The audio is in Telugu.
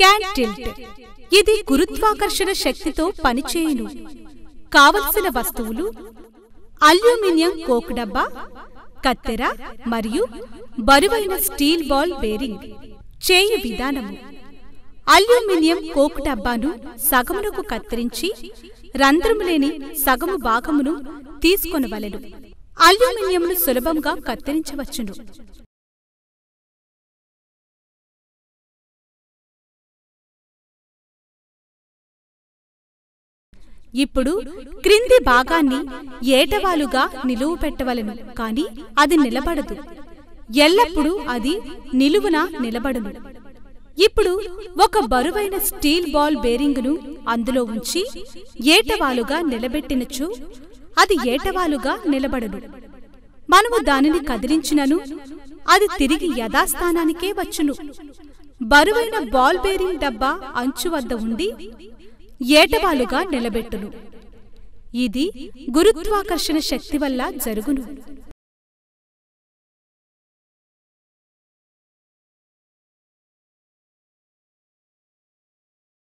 Can tilt. ఇది గురుత్వాకర్షణ శక్తితో పనిచేయును. కావలసిన వస్తువులు అల్యూమినియం కోక్ డబ్బా కత్తెర మరియు బరువైన స్టీల్ బాల్ బేరింగ్ చేయు విధానము. అల్యూమినియం కోక్ డబ్బాను సగమునకు కత్తిరించి రంధ్రము లేని సగము భాగమును తీసుకొనవలెను. అల్యూమినియంను సులభంగా కత్తిరించవచ్చును. ఇప్పుడు క్రింది భాగాన్ని ఏటవాలుగా నిలువు పెట్టవలను కాని అది నిలబడదు. ఎల్లప్పుడూ అది నిలువున నిలబడును. ఇప్పుడు ఒక బరువైన స్టీల్ బాల్ బేరింగును అందులో ఉంచి ఏటవాలుగా నిలబెట్టినచు అది ఏటవాలుగా నిలబడును. మనము దానిని కదిలించినను అది తిరిగి యథాస్థానానికే వచ్చును. బరువైన బాల్ బేరింగ్ డబ్బా అంచు వద్ద ఉండి ఏటవాలుగా నిలబెట్టును. ఇది గురుత్వాకర్షణ శక్తి వల్ల జరుగును.